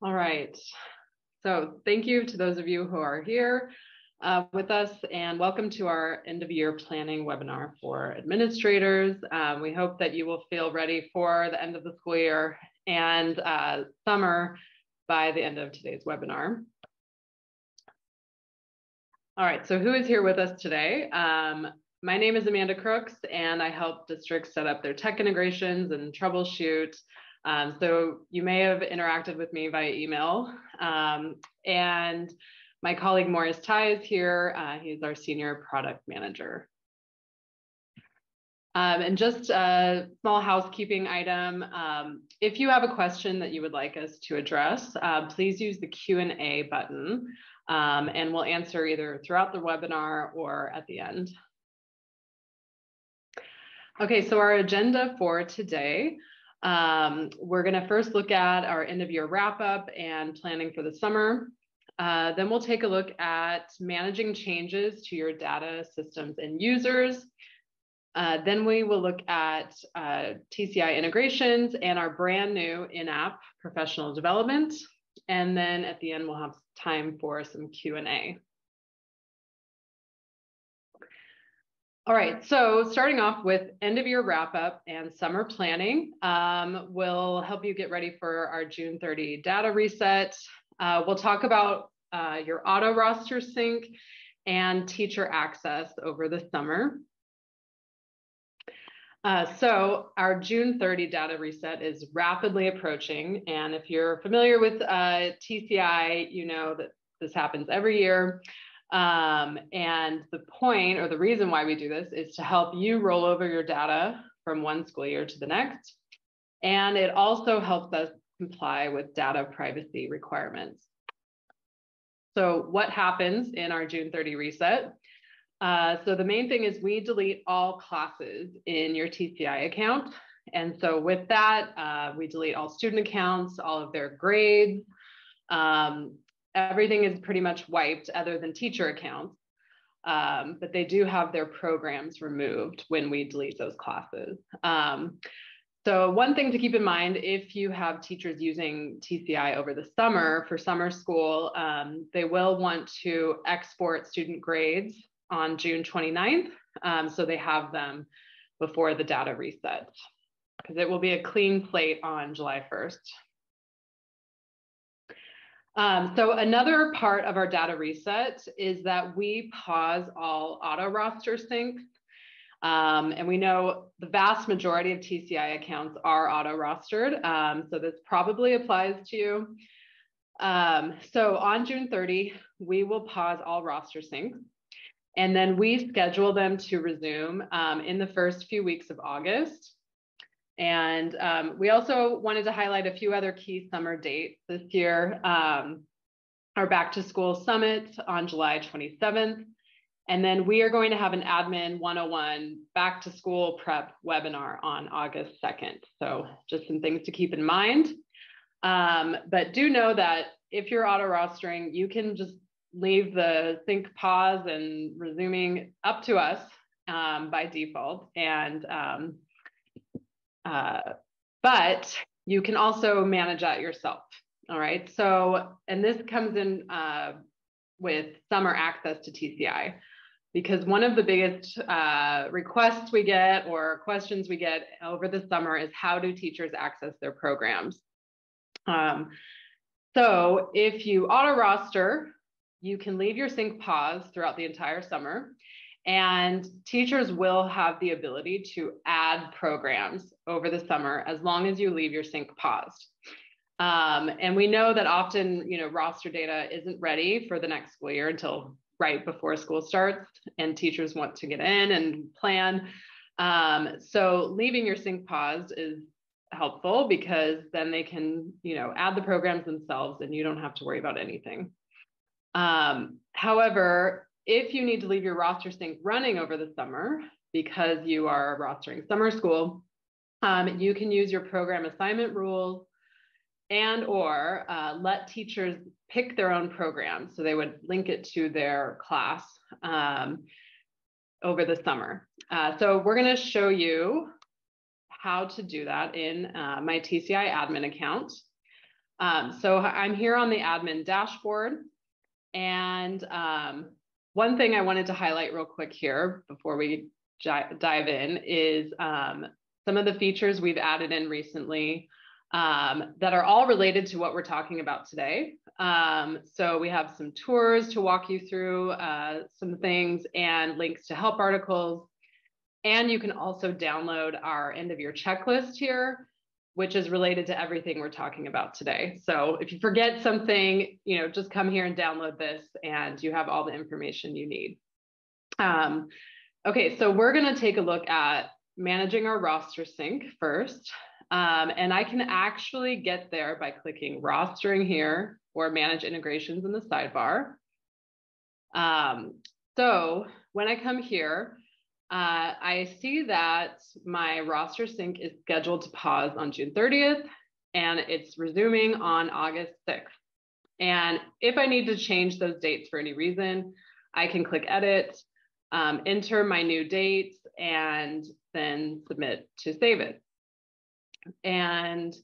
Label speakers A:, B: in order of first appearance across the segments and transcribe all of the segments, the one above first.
A: All right. So thank you to those of you who are here uh, with us and welcome to our end of year planning webinar for administrators. Um, we hope that you will feel ready for the end of the school year and uh, summer by the end of today's webinar. All right, so who is here with us today? Um, my name is Amanda Crooks and I help districts set up their tech integrations and troubleshoot um, so you may have interacted with me via email. Um, and my colleague Morris Tai is here. Uh, he's our senior product manager. Um, and just a small housekeeping item. Um, if you have a question that you would like us to address, uh, please use the Q&A button um, and we'll answer either throughout the webinar or at the end. Okay, so our agenda for today. Um, we're going to first look at our end of year wrap up and planning for the summer. Uh, then we'll take a look at managing changes to your data systems and users. Uh, then we will look at uh, TCI integrations and our brand new in-app professional development. And then at the end, we'll have time for some Q&A. All right, so starting off with end of year wrap up and summer planning, um, will help you get ready for our June 30 data reset. Uh, we'll talk about uh, your auto roster sync and teacher access over the summer. Uh, so our June 30 data reset is rapidly approaching. And if you're familiar with uh, TCI, you know that this happens every year. Um, and the point or the reason why we do this is to help you roll over your data from one school year to the next. And it also helps us comply with data privacy requirements. So what happens in our June 30 reset? Uh, so the main thing is we delete all classes in your TCI account. And so with that, uh, we delete all student accounts, all of their grades, um, everything is pretty much wiped other than teacher accounts. Um, but they do have their programs removed when we delete those classes. Um, so one thing to keep in mind, if you have teachers using TCI over the summer for summer school, um, they will want to export student grades on June 29th. Um, so they have them before the data reset because it will be a clean slate on July 1st. Um, so another part of our data reset is that we pause all auto roster syncs. Um, and we know the vast majority of TCI accounts are auto rostered. Um, so this probably applies to you. Um, so on June 30, we will pause all roster syncs. And then we schedule them to resume um, in the first few weeks of August. And um, we also wanted to highlight a few other key summer dates this year. Um, our back to school summit on July 27th. And then we are going to have an admin 101 back to school prep webinar on August 2nd. So just some things to keep in mind. Um, but do know that if you're auto rostering, you can just leave the sync pause and resuming up to us um, by default. And um, uh, but you can also manage that yourself. All right. So, and this comes in uh, with summer access to TCI because one of the biggest uh, requests we get or questions we get over the summer is how do teachers access their programs? Um, so if you auto roster, you can leave your sync pause throughout the entire summer. And teachers will have the ability to add programs over the summer as long as you leave your sync paused. Um, and we know that often, you know, roster data isn't ready for the next school year until right before school starts, and teachers want to get in and plan. Um, so leaving your sync paused is helpful because then they can, you know, add the programs themselves, and you don't have to worry about anything. Um, however, if you need to leave your roster sync running over the summer because you are rostering summer school, um, you can use your program assignment rules and or uh, let teachers pick their own program. So they would link it to their class um, over the summer. Uh, so we're gonna show you how to do that in uh, my TCI admin account. Um, so I'm here on the admin dashboard. And um, one thing I wanted to highlight real quick here before we dive in is um, some of the features we've added in recently um, that are all related to what we're talking about today. Um, so we have some tours to walk you through uh, some things and links to help articles. And you can also download our end of year checklist here, which is related to everything we're talking about today. So if you forget something, you know, just come here and download this and you have all the information you need. Um, okay, so we're gonna take a look at managing our roster sync first. Um, and I can actually get there by clicking rostering here or manage integrations in the sidebar. Um, so when I come here, uh, I see that my roster sync is scheduled to pause on June 30th and it's resuming on August 6th. And if I need to change those dates for any reason, I can click edit, um, enter my new dates, and then submit to save it. And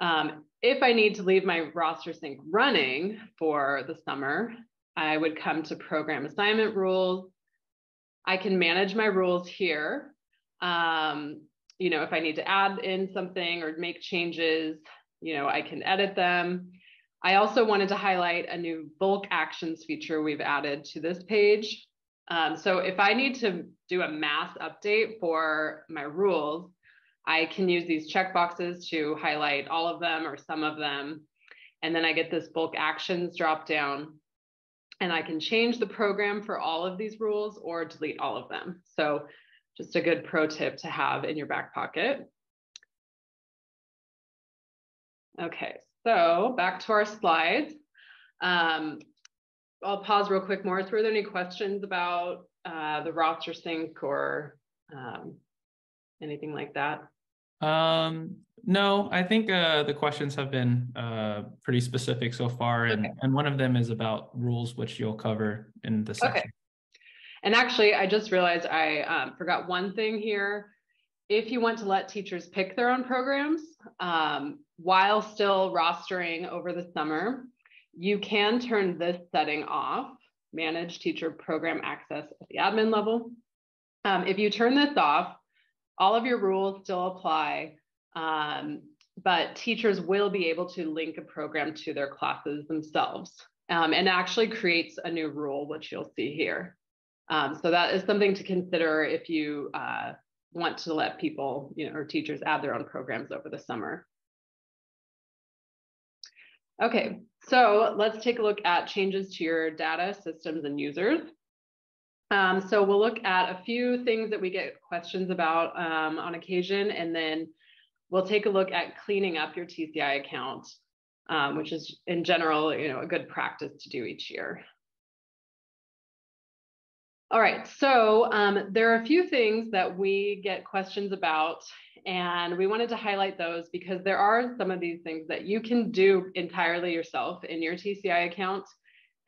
A: um, if I need to leave my roster sync running for the summer, I would come to program assignment rules. I can manage my rules here. Um, you know, if I need to add in something or make changes, you know, I can edit them. I also wanted to highlight a new bulk actions feature we've added to this page. Um, so if I need to do a mass update for my rules, I can use these checkboxes to highlight all of them or some of them. And then I get this bulk actions drop down and I can change the program for all of these rules or delete all of them. So just a good pro tip to have in your back pocket. Okay, so back to our slides. Um, I'll pause real quick, Morris. Were there any questions about uh, the roster sync or um, anything like that?
B: Um, no, I think uh, the questions have been uh, pretty specific so far, and okay. and one of them is about rules, which you'll cover in the section. Okay.
A: And actually, I just realized I um, forgot one thing here. If you want to let teachers pick their own programs um, while still rostering over the summer, you can turn this setting off, manage teacher program access at the admin level. Um, if you turn this off, all of your rules still apply, um, but teachers will be able to link a program to their classes themselves um, and actually creates a new rule, which you'll see here. Um, so that is something to consider if you uh, want to let people, you know, or teachers add their own programs over the summer. Okay, so let's take a look at changes to your data, systems, and users. Um, so we'll look at a few things that we get questions about um, on occasion, and then we'll take a look at cleaning up your TCI account, um, which is in general, you know, a good practice to do each year. All right, so um, there are a few things that we get questions about, and we wanted to highlight those because there are some of these things that you can do entirely yourself in your TCI account,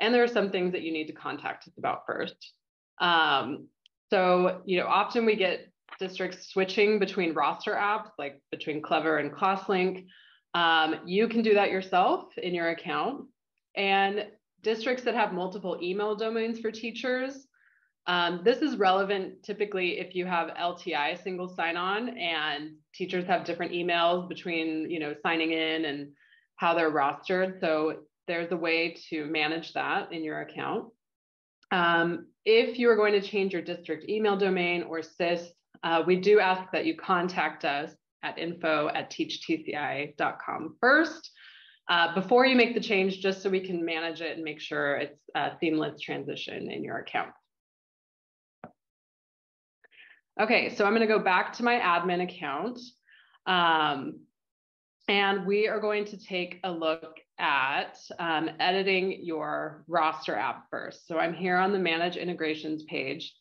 A: and there are some things that you need to contact us about first. Um, so, you know, often we get districts switching between roster apps, like between Clever and ClassLink. Um, you can do that yourself in your account. And districts that have multiple email domains for teachers, um, this is relevant typically if you have LTI single sign-on and teachers have different emails between, you know, signing in and how they're rostered. So there's a way to manage that in your account. Um, if you are going to change your district email domain or SIS, uh, we do ask that you contact us at info at teachtci.com first uh, before you make the change, just so we can manage it and make sure it's a seamless transition in your account. Okay, so I'm going to go back to my admin account. Um, and we are going to take a look at um, editing your roster app first. So I'm here on the manage integrations page.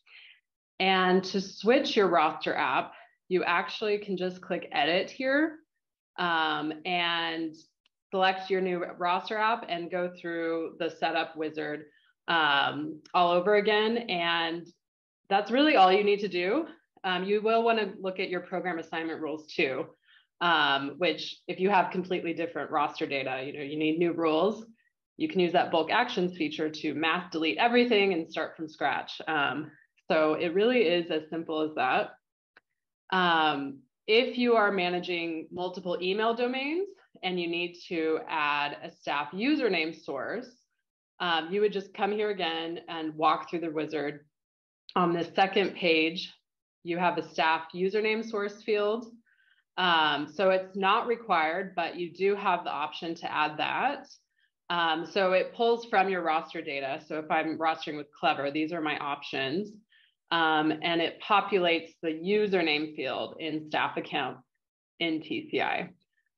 A: And to switch your roster app, you actually can just click edit here um, and select your new roster app and go through the setup wizard um, all over again. And that's really all you need to do. Um, you will want to look at your program assignment rules too. um, which if you have completely different roster data, you know, you need new rules, you can use that bulk actions feature to mass delete everything and start from scratch. Um, so it really is as simple as that. Um, if you are managing multiple email domains and you need to add a staff username source, um, you would just come here again and walk through the wizard. On the second page, you have a staff username source field. Um, so it's not required, but you do have the option to add that. Um, so it pulls from your roster data. So if I'm rostering with Clever, these are my options. Um, and it populates the username field in staff account in TCI.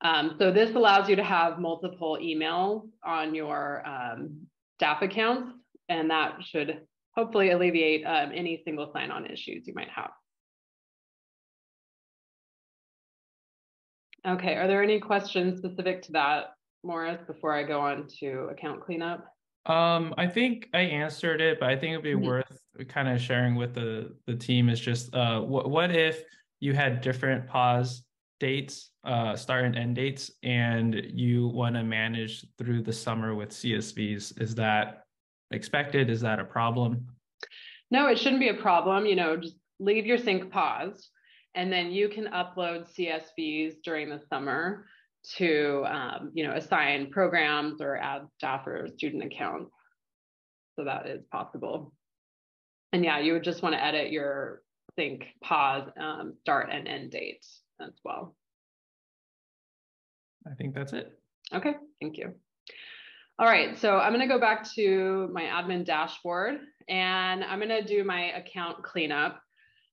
A: Um, so this allows you to have multiple emails on your um, staff accounts, and that should hopefully alleviate um, any single sign-on issues you might have. Okay, are there any questions specific to that, Morris, before I go on to account cleanup?
B: Um, I think I answered it, but I think it'd be mm-hmm. worth kind of sharing with the the team is just uh what what if you had different pause dates, uh start and end dates, and you want to manage through the summer with CSVs? Is that expected? Is that a problem?
A: No, it shouldn't be a problem. You know, just leave your sync paused and then you can upload CSVs during the summer to um, you know assign programs or add staff or student accounts. So that is possible. And yeah, you would just want to edit your sync pause um, start and end date as well.
B: I think that's it.
A: Okay, thank you. All right, so I'm going to go back to my admin dashboard and I'm going to do my account cleanup.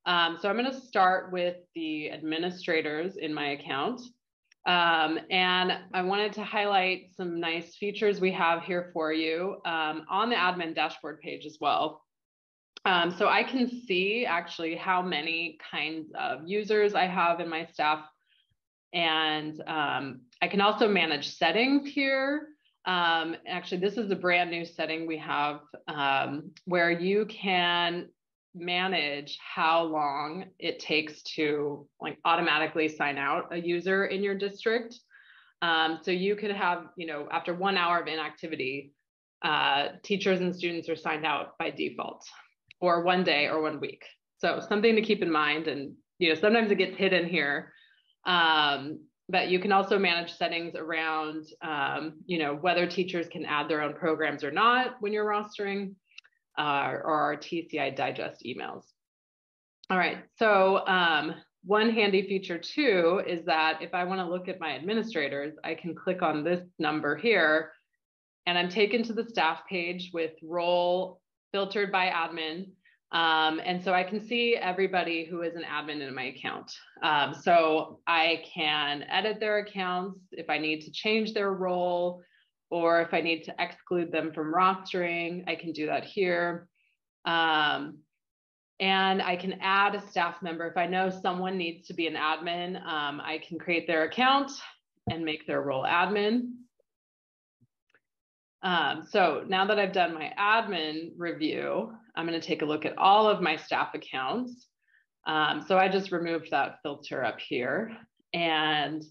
A: Um, so I'm going to start with the administrators in my account. Um, and I wanted to highlight some nice features we have here for you um, on the admin dashboard page as well. Um, so I can see actually how many kinds of users I have in my staff. And um, I can also manage settings here. Um, actually, this is a brand new setting we have um, where you can manage how long it takes to like automatically sign out a user in your district. Um, so you could have, you know, after one hour of inactivity, uh, teachers and students are signed out by default, or one day or one week. So something to keep in mind, and you know, sometimes it gets hidden here. Um, but you can also manage settings around, um, you know, whether teachers can add their own programs or not when you're rostering uh, or our TCI digest emails. All right, so um, one handy feature too is that if I wanna look at my administrators, I can click on this number here and I'm taken to the staff page with role filtered by admin. Um, and so I can see everybody who is an admin in my account. Um, so I can edit their accounts if I need to change their role, or if I need to exclude them from rostering, I can do that here. Um, and I can add a staff member. If I know someone needs to be an admin, um, I can create their account and make their role admin. Um, so now that I've done my admin review, I'm going to take a look at all of my staff accounts. Um, so I just removed that filter up here. And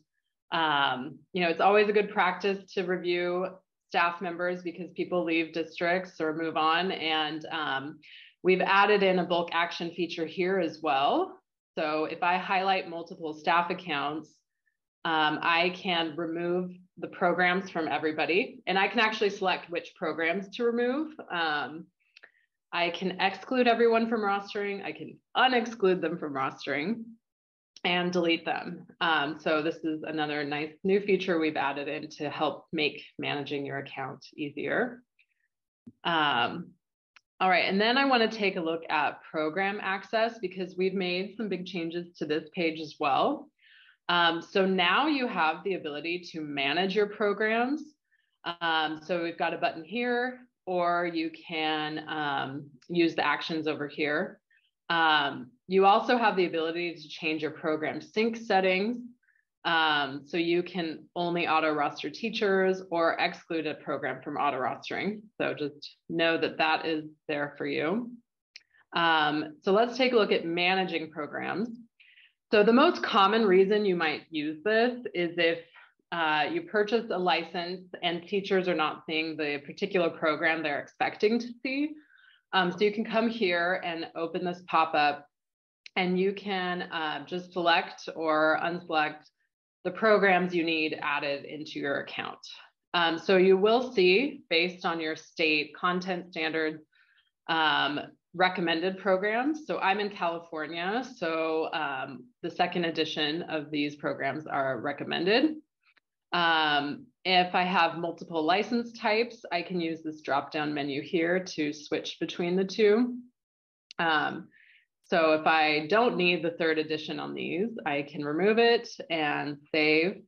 A: um, you know, it's always a good practice to review staff members because people leave districts or move on. And um, we've added in a bulk action feature here as well. So if I highlight multiple staff accounts, um, I can remove the programs from everybody, and I can actually select which programs to remove. Um, I can exclude everyone from rostering. I can unexclude them from rostering and delete them. Um, so this is another nice new feature we've added in to help make managing your account easier. Um, all right, and then I want to take a look at program access because we've made some big changes to this page as well. Um, so now you have the ability to manage your programs. Um, so we've got a button here, or you can um, use the actions over here. Um, you also have the ability to change your program sync settings. Um, so you can only auto roster teachers or exclude a program from auto rostering. So just know that that is there for you. Um, so let's take a look at managing programs. So the most common reason you might use this is if uh, you purchase a license and teachers are not seeing the particular program they're expecting to see. Um, so you can come here and open this pop-up and you can uh, just select or unselect the programs you need added into your account. Um, so you will see, based on your state content standards, um, recommended programs. So I'm in California, so um, the second edition of these programs are recommended. Um, if I have multiple license types, I can use this drop-down menu here to switch between the two. Um, so if I don't need the third edition on these, I can remove it and save.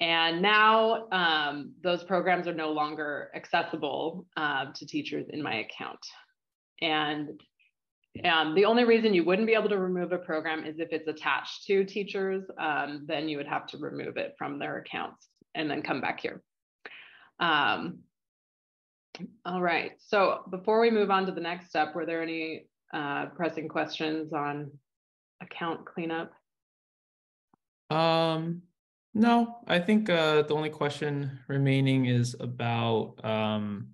A: And now um, those programs are no longer accessible uh, to teachers in my account. And um, the only reason you wouldn't be able to remove a program is if it's attached to teachers, um, then you would have to remove it from their accounts and then come back here. Um, all right, so before we move on to the next step, were there any uh, pressing questions on account cleanup?
B: Um, no, I think uh, the only question remaining is about, um,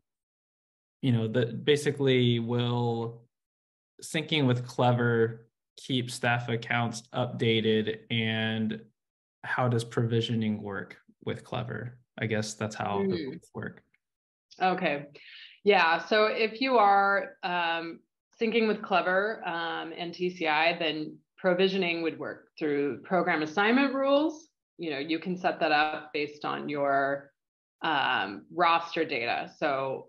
B: you know, that basically will syncing with Clever keep staff accounts updated and how does provisioning work with Clever? I guess that's how mm. work.
A: Okay. Yeah. So if you are um, syncing with Clever um, and TCI, then provisioning would work through program assignment rules. You know, you can set that up based on your um, roster data. So,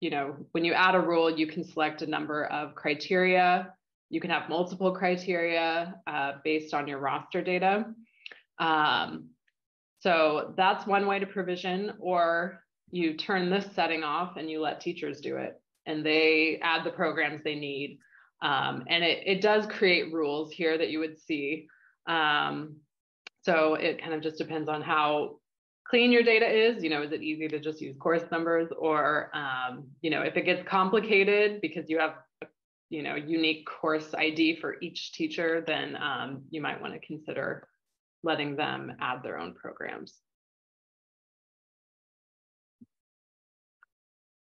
A: you know, when you add a rule, you can select a number of criteria. You can have multiple criteria uh, based on your roster data. Um, so that's one way to provision, or you turn this setting off and you let teachers do it and they add the programs they need. Um, and it, it does create rules here that you would see. Um, so it kind of just depends on how clean your data is. You know, is it easy to just use course numbers or, um, you know, if it gets complicated because you have, you know, unique course ID for each teacher, then um, you might want to consider letting them add their own programs.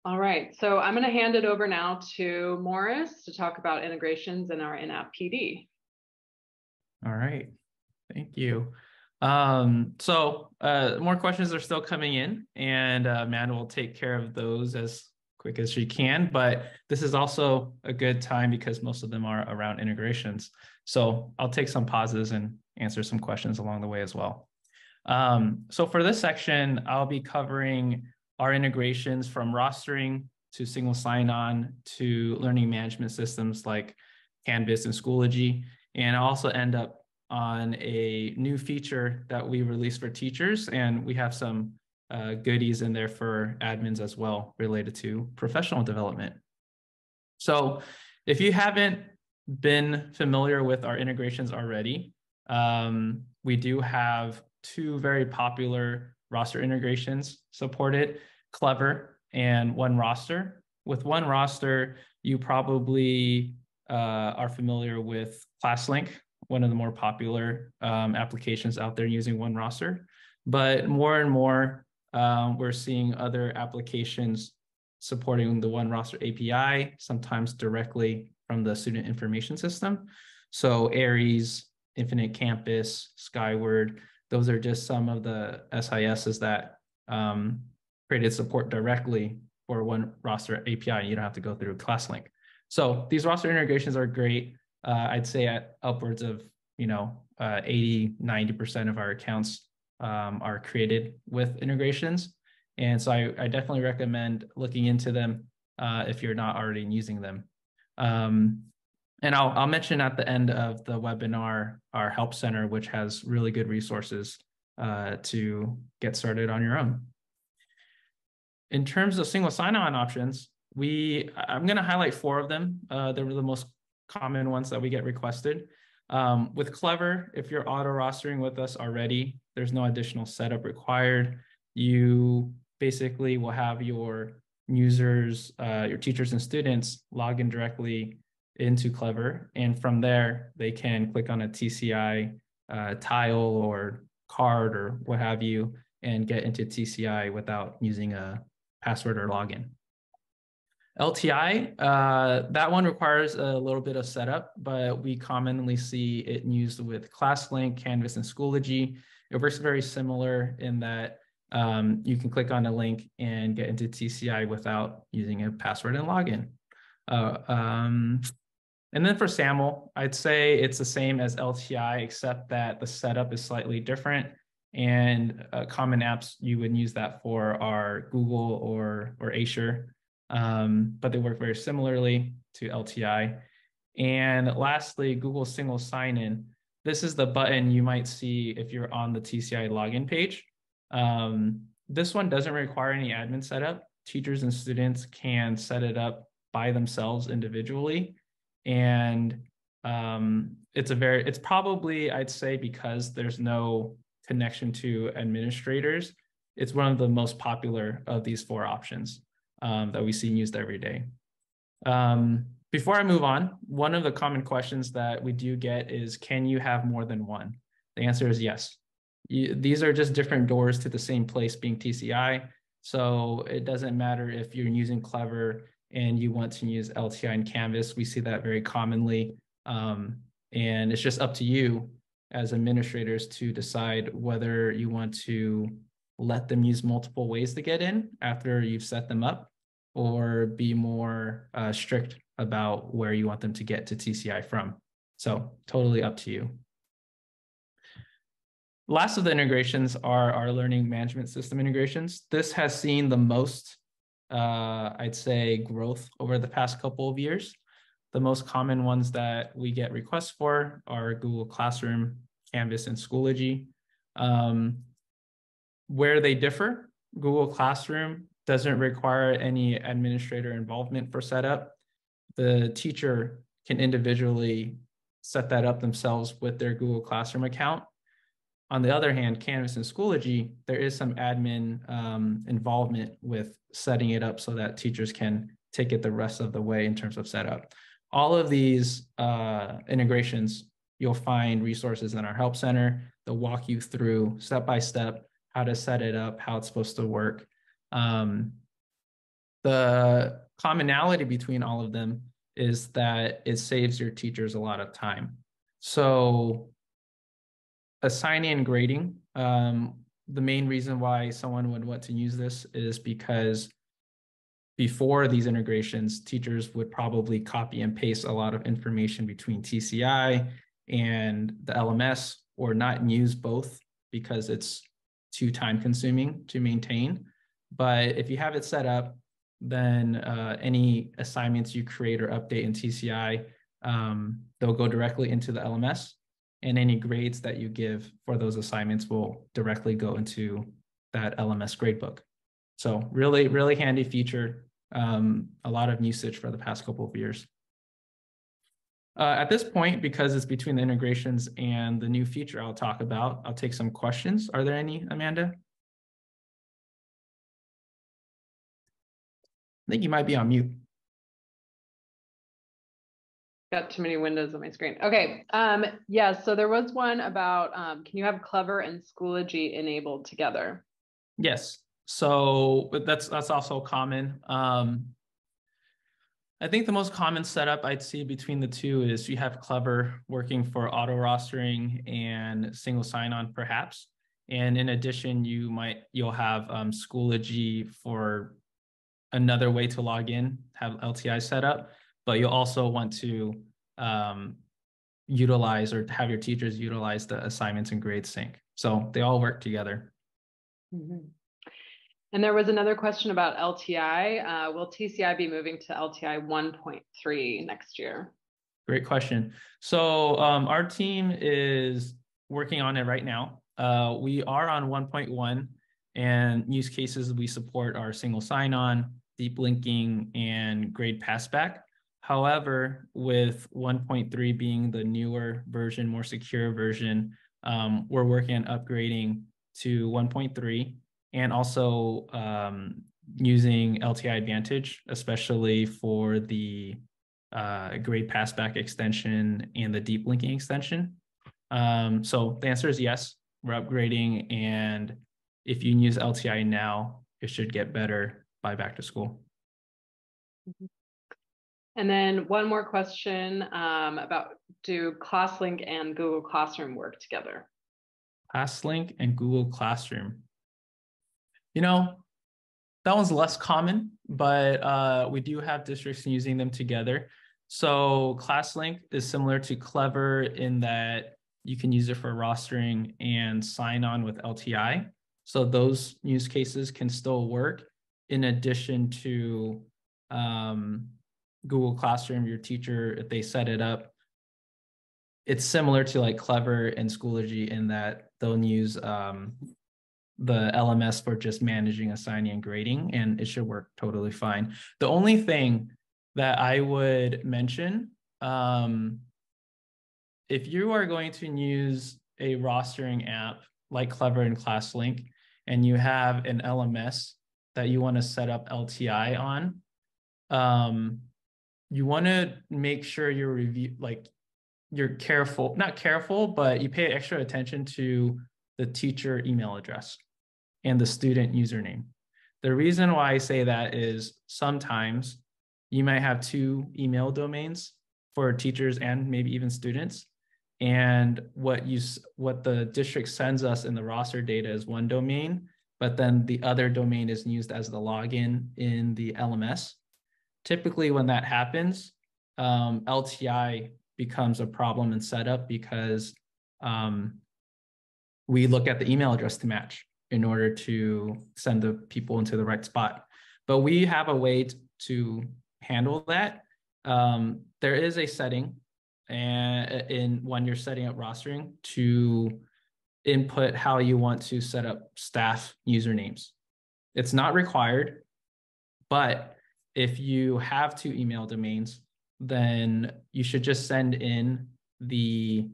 A: All right, so I'm going to hand it over now to Morris to talk about integrations in our in-app PD.
B: All right, thank you. Um, so uh, more questions are still coming in and uh, Amanda will take care of those as quick as she can, but this is also a good time because most of them are around integrations. So I'll take some pauses and answer some questions along the way as well. Um, so for this section, I'll be covering our integrations from rostering to single sign-on to learning management systems like Canvas and Schoology. And also end up on a new feature that we released for teachers, and we have some uh, goodies in there for admins as well related to professional development. So if you haven't been familiar with our integrations already, um, we do have two very popular roster integrations supported, Clever and One Roster. With One Roster, you probably uh, are familiar with ClassLink, one of the more popular um, applications out there using One Roster. But more and more, um, we're seeing other applications supporting the One Roster API, sometimes directly from the student information system. So Aeries, Infinite Campus, Skyward, those are just some of the SISs that um, created support directly for one roster API. You don't have to go through ClassLink. So these roster integrations are great. Uh, I'd say at upwards of, you know, uh, 80, 90% of our accounts um, are created with integrations. And so I, I definitely recommend looking into them uh, if you're not already using them. Um, and I'll, I'll mention at the end of the webinar our help center, which has really good resources uh, to get started on your own. In terms of single sign-on options, we I'm going to highlight four of them. Uh, they're the most common ones that we get requested. Um, with Clever, if you're auto rostering with us already, there's no additional setup required. You basically will have your users, uh, your teachers and students log in directly into Clever. And from there, they can click on a TCI uh, tile or card or what have you and get into TCI without using a password or login. LTI, uh, that one requires a little bit of setup, but we commonly see it used with ClassLink, Canvas, and Schoology. It works very similar in that um, you can click on a link and get into TCI without using a password and login. Uh, um, and then for SAML, I'd say it's the same as LTI, except that the setup is slightly different. And uh, common apps you would use that for are Google or, or Azure, um, but they work very similarly to LTI. And lastly, Google Single Sign-In. This is the button you might see if you're on the TCI login page. Um, this one doesn't require any admin setup. Teachers and students can set it up by themselves individually. And um, it's a very, it's probably, I'd say, because there's no connection to administrators, it's one of the most popular of these four options um, that we see used every day. Um, before I move on, one of the common questions that we do get is, can you have more than one? The answer is yes. You, these are just different doors to the same place being TCI. So it doesn't matter if you're using Clever and you want to use LTI and Canvas. We see that very commonly. Um, and it's just up to you as administrators to decide whether you want to let them use multiple ways to get in after you've set them up or be more uh, strict about where you want them to get to TCI from. So totally up to you. Last of the integrations are our learning management system integrations. This has seen the most, uh, I'd say, growth over the past couple of years. The most common ones that we get requests for are Google Classroom, Canvas, and Schoology. Um, where they differ, Google Classroom doesn't require any administrator involvement for setup. The teacher can individually set that up themselves with their Google Classroom account. On the other hand, Canvas and Schoology, there is some admin um, involvement with setting it up so that teachers can take it the rest of the way in terms of setup. All of these uh, integrations, you'll find resources in our Help Center. They'll walk you through step by step how to set it up, how it's supposed to work. Um, the commonality between all of them is that it saves your teachers a lot of time. So assigning and grading, um, the main reason why someone would want to use this is because before these integrations, teachers would probably copy and paste a lot of information between TCI and the LMS or not use both because it's too time consuming to maintain. But if you have it set up, then uh, any assignments you create or update in TCI, um, they'll go directly into the LMS and any grades that you give for those assignments will directly go into that LMS gradebook. So really, really handy feature, um, a lot of usage for the past couple of years. Uh, at this point, because it's between the integrations and the new feature I'll talk about, I'll take some questions. Are there any, Amanda? I think you might be on mute.
A: Got too many windows on my screen. Okay. Um, yeah, so there was one about um, can you have Clever and Schoology enabled together?
B: Yes. So that's that's also common. Um, I think the most common setup I'd see between the two is you have Clever working for auto rostering and single sign-on perhaps. And in addition, you might you'll have um, Schoology for another way to log in, have LTI set up, but you'll also want to um, utilize or have your teachers utilize the assignments and grades sync. So they all work together.
A: Mm-hmm. And there was another question about LTI. Uh, will TCI be moving to LTI 1.3 next year?
B: Great question. So um, our team is working on it right now. Uh, we are on 1.1 and use cases we support are single sign-on, deep linking, and grade passback. However, with 1.3 being the newer version, more secure version, um, we're working on upgrading to 1.3 and also um, using LTI Advantage, especially for the uh, grade passback extension and the deep linking extension. Um, so the answer is yes, we're upgrading. And if you use LTI now, it should get better by back to school.
A: Mm-hmm. And then one more question um, about do ClassLink and Google Classroom work together?
B: ClassLink and Google Classroom. You know, that one's less common, but uh, we do have districts using them together. So ClassLink is similar to Clever in that you can use it for rostering and sign on with LTI. So those use cases can still work in addition to um, Google Classroom, your teacher, if they set it up, it's similar to like Clever and Schoology in that they'll use um, the LMS for just managing, assigning, and grading, and it should work totally fine. The only thing that I would mention, um, if you are going to use a rostering app like Clever and ClassLink, and you have an LMS that you want to set up LTI on, um, you want to make sure you're review like you're careful, not careful, but you pay extra attention to the teacher email address and the student username. The reason why I say that is sometimes you might have two email domains for teachers and maybe even students. And what you what the district sends us in the roster data is one domain, but then the other domain is used as the login in the LMS. Typically, when that happens, um, LTI becomes a problem in setup because um, we look at the email address to match in order to send the people into the right spot. But we have a way to handle that. Um, there is a setting and uh, in when you're setting up rostering to input how you want to set up staff usernames. It's not required, but if you have two email domains, then you should just send in the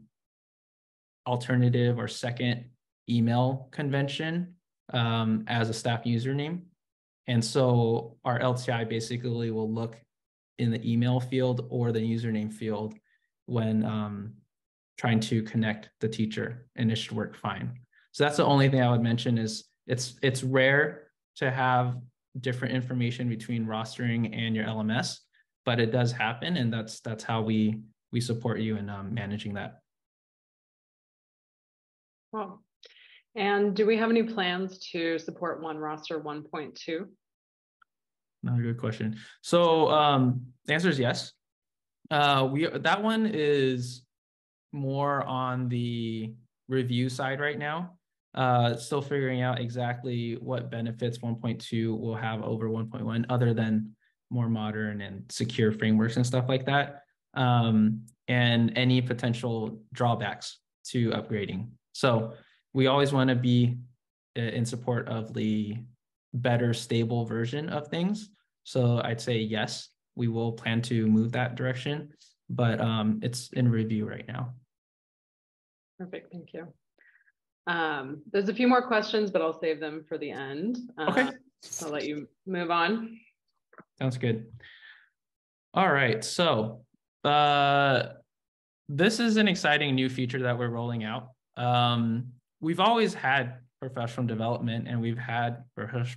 B: alternative or second email convention um, as a staff username. And so our LTI basically will look in the email field or the username field when um, trying to connect the teacher and it should work fine. So that's the only thing I would mention is it's it's rare to have different information between rostering and your LMS, but it does happen, and that's that's how we we support you in um, managing that.
A: Well, and do we have any plans to support one roster 1.2?
B: Another good question. So um, the answer is yes. Uh, we that one is more on the review side right now. Uh, still figuring out exactly what benefits 1.2 will have over 1.1, other than more modern and secure frameworks and stuff like that, um, and any potential drawbacks to upgrading. So we always want to be uh, in support of the better stable version of things. So I'd say yes, we will plan to move that direction, but um, it's in review right now.
A: Perfect, thank you. Um, there's a few more questions, but I'll save them for the end.
B: Uh, okay.
A: I'll let you move on.
B: Sounds good. All right, so uh, this is an exciting new feature that we're rolling out. Um, we've always had professional development and we've had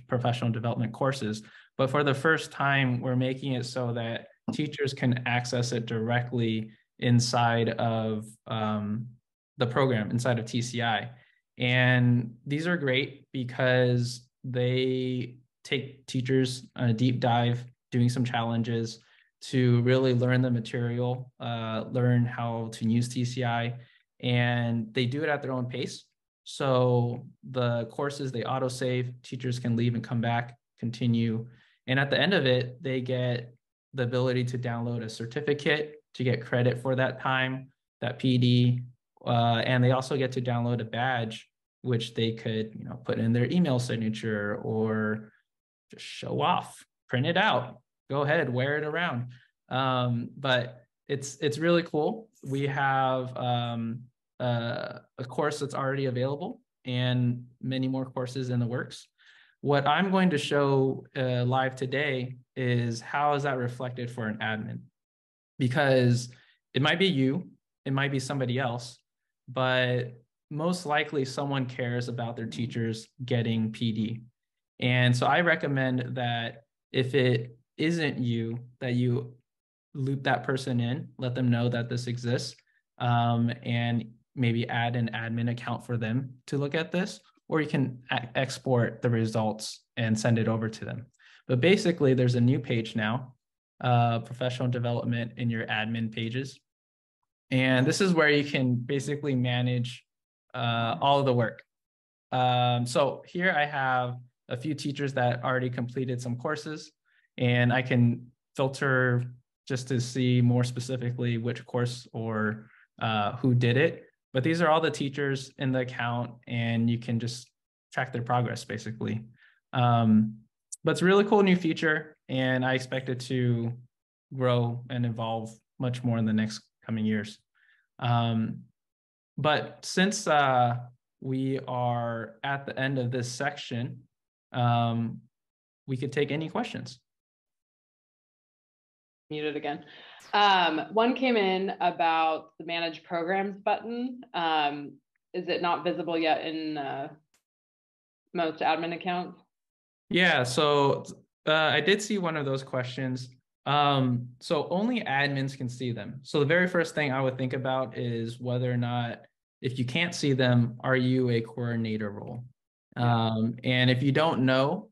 B: professional development courses, but for the first time, we're making it so that teachers can access it directly inside of um, the program, inside of TCI. And these are great because they take teachers on a deep dive, doing some challenges to really learn the material, uh, learn how to use TCI, and they do it at their own pace. So the courses they autosave, teachers can leave and come back, continue. And at the end of it, they get the ability to download a certificate to get credit for that time, that PD. Uh, and they also get to download a badge, which they could, you know, put in their email signature or just show off, print it out, go ahead, wear it around. Um, but it's it's really cool. We have um, uh, a course that's already available and many more courses in the works. What I'm going to show uh, live today is how is that reflected for an admin? Because it might be you, it might be somebody else, but most likely someone cares about their teachers getting PD. And so I recommend that if it isn't you, that you loop that person in, let them know that this exists, um, and maybe add an admin account for them to look at this, or you can export the results and send it over to them. But basically, there's a new page now, uh, professional development in your admin pages. And this is where you can basically manage uh, all of the work. Um, so here I have a few teachers that already completed some courses, and I can filter just to see more specifically which course or uh, who did it. But these are all the teachers in the account, and you can just track their progress basically. Um, but it's a really cool new feature, and I expect it to grow and evolve much more in the next coming years. Um, but since uh, we are at the end of this section, um, we could take any questions.
A: Muted again. Um, one came in about the manage programs button. Um, is it not visible yet in uh, most admin accounts?
B: Yeah, so uh, I did see one of those questions. Um, so only admins can see them. So the very first thing I would think about is whether or not, if you can't see them, are you a coordinator role? Um, and if you don't know,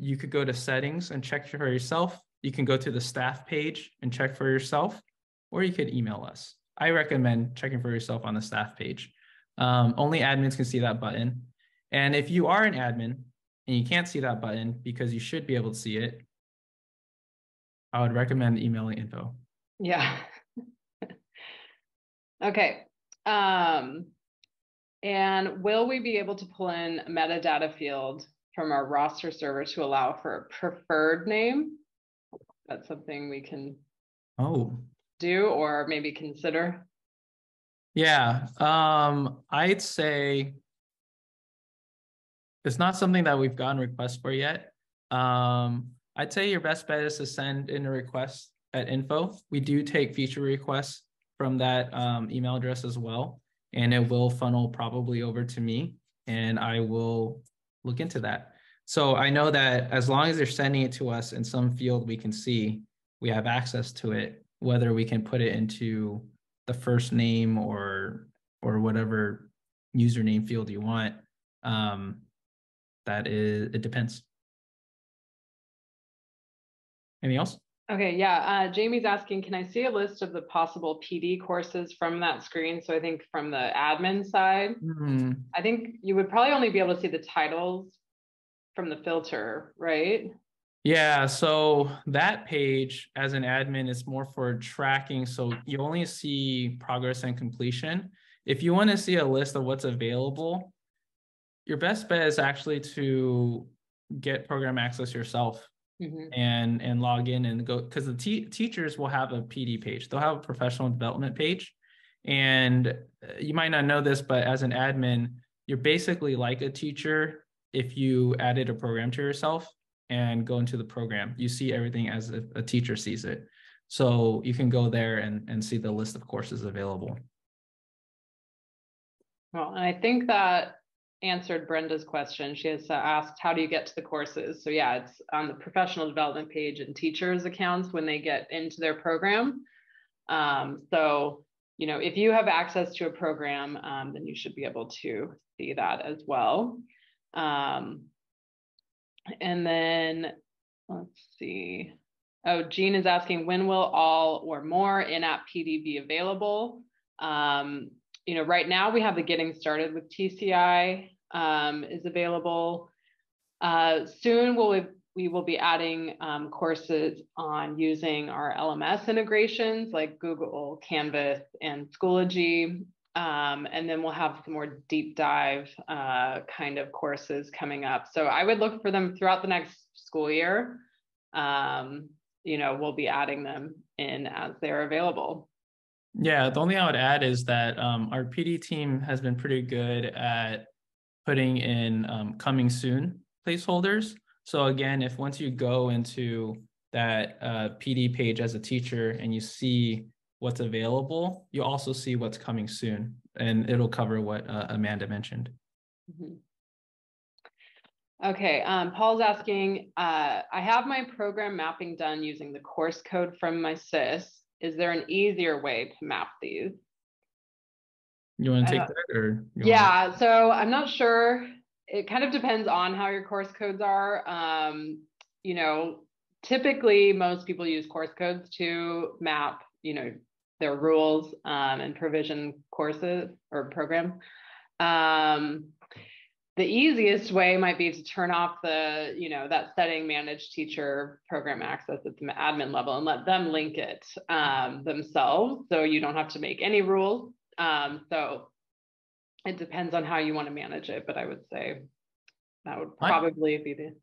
B: you could go to settings and check for yourself. You can go to the staff page and check for yourself, or you could email us. I recommend checking for yourself on the staff page. Um, only admins can see that button. And if you are an admin and you can't see that button because you should be able to see it, I would recommend emailing info.
A: Yeah. okay. Um, and will we be able to pull in a metadata field from our roster server to allow for a preferred name? That's something we can
B: oh
A: do or maybe consider.
B: Yeah. Um, I'd say it's not something that we've gotten requests for yet. Um, I'd say your best bet is to send in a request at info. We do take feature requests from that um, email address as well, and it will funnel probably over to me, and I will look into that. So I know that as long as they're sending it to us in some field we can see, we have access to it, whether we can put it into the first name or or whatever username field you want. Um, that is, it depends. Anything else?
A: Okay, yeah. Uh, Jamie's asking, can I see a list of the possible PD courses from that screen? So I think from the admin side,
B: mm-hmm.
A: I think you would probably only be able to see the titles from the filter, right?
B: Yeah, so that page as an admin is more for tracking. So you only see progress and completion. If you want to see a list of what's available, your best bet is actually to get program access yourself mm-hmm. and and log in and go because the te- teachers will have a PD page. They'll have a professional development page, and uh, you might not know this, but as an admin, you're basically like a teacher if you added a program to yourself and go into the program. You see everything as a, a teacher sees it. So you can go there and, and see the list of courses available.
A: Well, and I think that answered Brenda's question. She has asked, how do you get to the courses? So yeah, it's on the professional development page and teachers accounts when they get into their program. Um, so, you know, if you have access to a program, um, then you should be able to see that as well. Um, and then let's see. Oh, Jean is asking, when will all or more in-app PD be available? Um, you know, right now we have the getting started with TCI um, is available. Uh, soon we'll, we will be adding um, courses on using our LMS integrations like Google, Canvas, and Schoology. Um, and then we'll have more deep dive uh, kind of courses coming up. So I would look for them throughout the next school year. Um, you know, we'll be adding them in as they're available.
B: Yeah, the only thing I would add is that um, our PD team has been pretty good at putting in um, coming soon placeholders. So again, if once you go into that uh, PD page as a teacher and you see what's available, you'll also see what's coming soon, and it'll cover what uh, Amanda mentioned.
A: Mm-hmm. Okay, um, Paul's asking, uh, I have my program mapping done using the course code from my SIS. Is there an easier way to map these?
B: You want to take that or?
A: Yeah, wanna... so I'm not sure. It kind of depends on how your course codes are. Um, you know, typically most people use course codes to map, you know, their rules um, and provision courses or program. Um, the easiest way might be to turn off the, you know, that setting manage teacher program access at the admin level and let them link it um, themselves. So you don't have to make any rules. Um, so it depends on how you want to manage it, but I would say that would probably my, be the.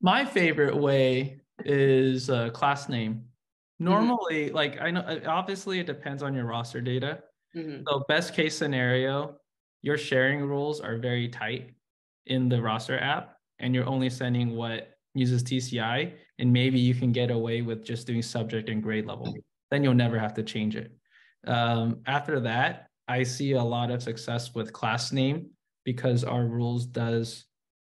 B: My favorite way is a class name. Mm-hmm. Normally, mm-hmm. like I know, obviously it depends on your roster data. Mm-hmm. So best case scenario, your sharing rules are very tight in the roster app and you're only sending what uses TCI, and maybe you can get away with just doing subject and grade level. Then you'll never have to change it. Um, after that, I see a lot of success with class name because our rules does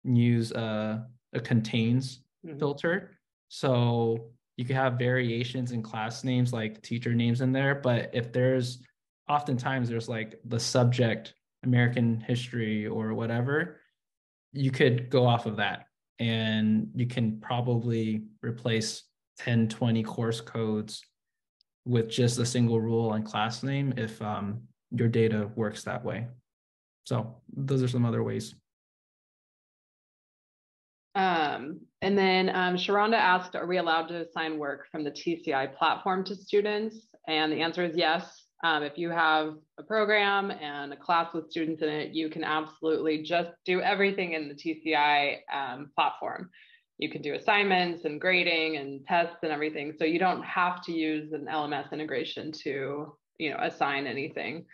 B: use a, a contains mm-hmm. filter. So you can have variations in class names like teacher names in there, but if there's oftentimes there's like the subject American history or whatever, you could go off of that and you can probably replace 10 20 course codes with just a single rule and class name if um, your data works that way so those are some other ways
A: um, and then um, Sharonda asked, are we allowed to assign work from the TCI platform to students? And the answer is yes. Um, if you have a program and a class with students in it, you can absolutely just do everything in the TCI um, platform. You can do assignments and grading and tests and everything. So you don't have to use an LMS integration to, you know, assign anything.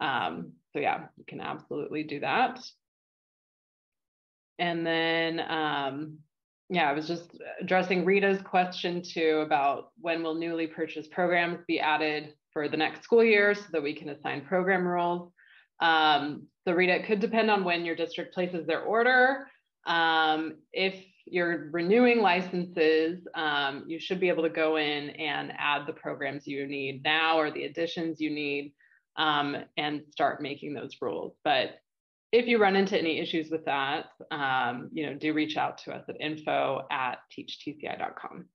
A: Um, so yeah, you can absolutely do that. And then, um, yeah, I was just addressing Rita's question too about when will newly purchased programs be added for the next school year so that we can assign program roles. Um, Rita, it could depend on when your district places their order. Um, if you're renewing licenses, um, you should be able to go in and add the programs you need now or the additions you need um, and start making those rules. But if you run into any issues with that, um, you know, do reach out to us at info at teachtci.com.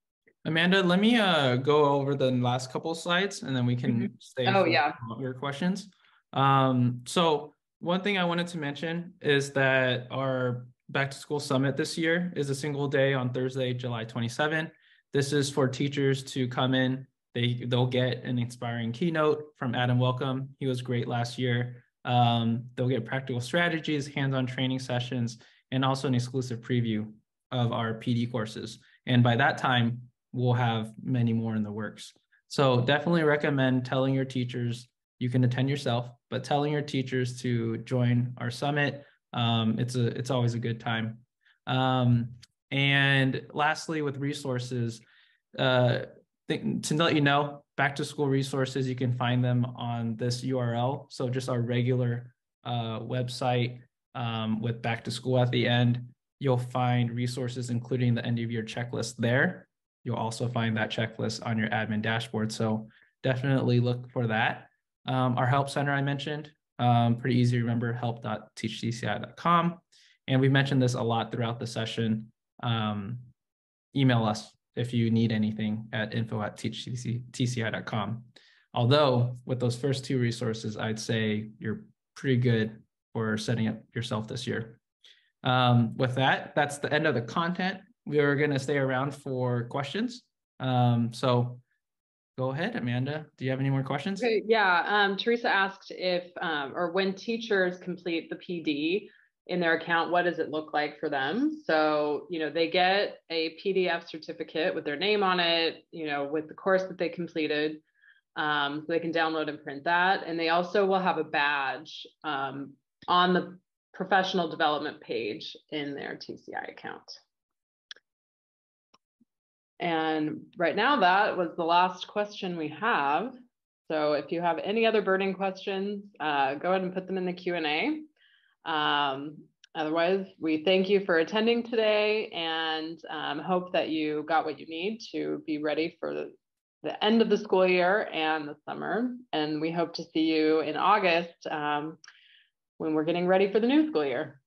B: Amanda, let me uh, go over the last couple slides and then we can mm-hmm. stay
A: oh, yeah.
B: your questions. Um, so one thing I wanted to mention is that our back to school summit this year is a single day on Thursday, July 27. This is for teachers to come in. They they'll get an inspiring keynote from Adam Welcome. He was great last year. Um, they'll get practical strategies, hands-on training sessions, and also an exclusive preview of our PD courses. And by that time, we'll have many more in the works. So definitely recommend telling your teachers you can attend yourself, but telling your teachers to join our summit. Um, it's a it's always a good time. Um, and lastly, with resources, uh, th- to let you know, back to school resources you can find them on this URL. So just our regular uh, website um, with back to school at the end. You'll find resources, including the end of year checklist there. You'll also find that checklist on your admin dashboard. So definitely look for that. Um, our help center I mentioned, um, pretty easy to remember, help.teachtci.com. And we've mentioned this a lot throughout the session. Um, email us if you need anything at info at teachtci.com. Although with those first two resources, I'd say you're pretty good for setting up yourself this year. Um, with that, that's the end of the content we are going to stay around for questions. Um, so go ahead, Amanda. Do you have any more questions?
A: Okay, yeah. Um, Teresa asked if, um, or when teachers complete the PD in their account, what does it look like for them? So, you know, they get a PDF certificate with their name on it, you know, with the course that they completed. Um, so they can download and print that. And they also will have a badge um, on the professional development page in their TCI account. And right now, that was the last question we have. So if you have any other burning questions, uh, go ahead and put them in the Q&A. Um, otherwise, we thank you for attending today and um, hope that you got what you need to be ready for the, the, end of the school year and the summer. And we hope to see you in August um, when we're getting ready for the new school year.